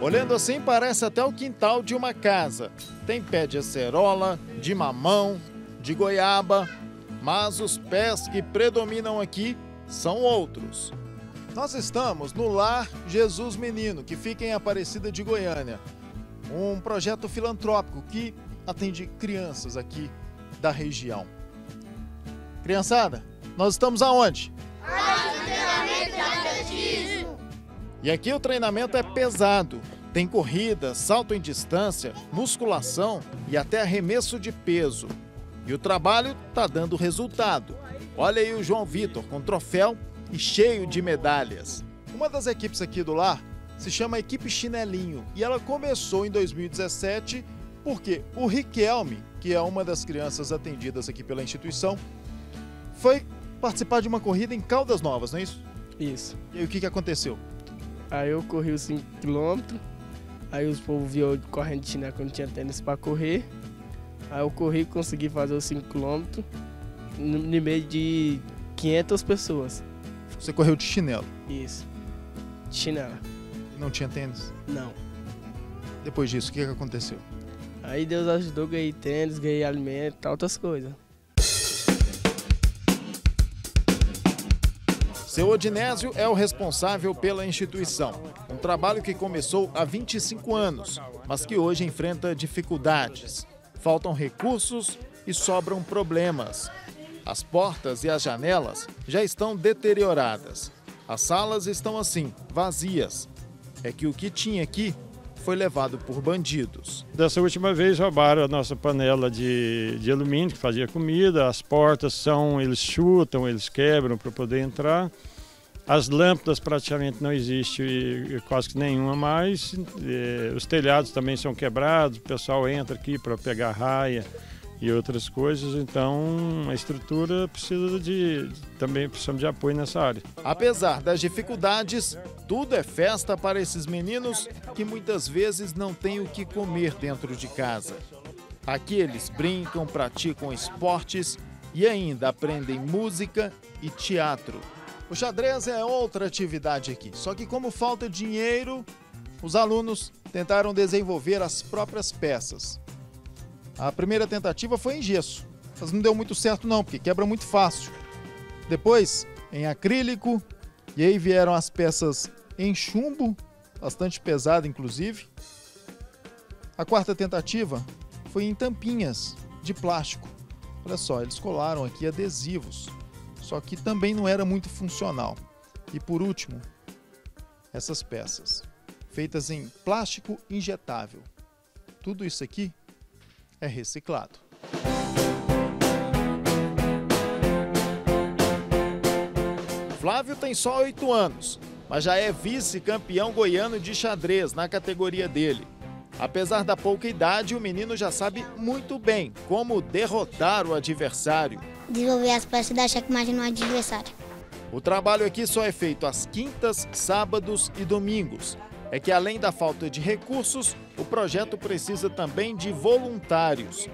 Olhando assim, parece até o quintal de uma casa. Tem pé de acerola, de mamão, de goiaba, mas os pés que predominam aqui são outros. Nós estamos no Lar Jesus Menino, que fica em Aparecida de Goiânia. Um projeto filantrópico que atende crianças aqui da região. Criançada, nós estamos aonde? E aqui o treinamento é pesado. Tem corrida, salto em distância, musculação e até arremesso de peso. E o trabalho está dando resultado. Olha aí o João Vitor com troféu e cheio de medalhas. Uma das equipes aqui do lar se chama Equipe Chinelinho e ela começou em 2017 porque o Riquelme, que é uma das crianças atendidas aqui pela instituição, foi participar de uma corrida em Caldas Novas, não é isso? Isso. E aí o que, que aconteceu? Aí eu corri os 5km, aí os povos viu correndo de chinelo quando tinha tênis para correr. Aí eu corri e consegui fazer os 5km no no meio de 500 pessoas. Você correu de chinelo, Isso. De chinela. não tinha tênis. Não. Depois disso, o que, que aconteceu? Aí Deus ajudou, ganhei tênis, ganhei alimento, outras coisas. Seu Odinésio é o responsável pela instituição. Um trabalho que começou há 25 anos, mas que hoje enfrenta dificuldades. Faltam recursos e sobram problemas. As portas e as janelas já estão deterioradas. As salas estão assim, vazias. É que o que tinha aqui foi levado por bandidos. Dessa última vez roubaram a nossa panela de, de alumínio que fazia comida, as portas são, eles chutam, eles quebram para poder entrar. As lâmpadas praticamente não existe quase que nenhuma mais. Os telhados também são quebrados, o pessoal entra aqui para pegar raia e outras coisas, então a estrutura precisa de também precisamos de apoio nessa área. Apesar das dificuldades, tudo é festa para esses meninos que muitas vezes não têm o que comer dentro de casa. Aqui eles brincam, praticam esportes e ainda aprendem música e teatro. O xadrez é outra atividade aqui, só que como falta dinheiro, os alunos tentaram desenvolver as próprias peças. A primeira tentativa foi em gesso, mas não deu muito certo não, porque quebra muito fácil. Depois, em acrílico, e aí vieram as peças em chumbo, bastante pesada inclusive. A quarta tentativa foi em tampinhas de plástico. Olha só, eles colaram aqui adesivos, só que também não era muito funcional. E por último, essas peças, feitas em plástico injetável. Tudo isso aqui é reciclado. Flávio tem só oito anos, mas já é vice-campeão goiano de xadrez na categoria dele. Apesar da pouca idade, o menino já sabe muito bem como derrotar o adversário. desenvolver as peças da checkmate no adversário. O trabalho aqui só é feito às quintas, sábados e domingos. É que além da falta de recursos, o projeto precisa também de voluntários.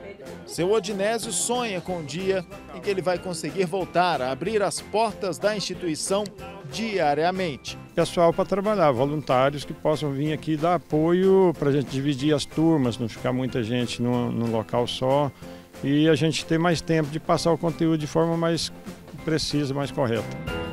Seu Odinésio sonha com um dia em que ele vai conseguir voltar a abrir as portas da instituição diariamente. pessoal para trabalhar, voluntários que possam vir aqui dar apoio para a gente dividir as turmas, não ficar muita gente num, num local só e a gente ter mais tempo de passar o conteúdo de forma mais precisa, mais correta.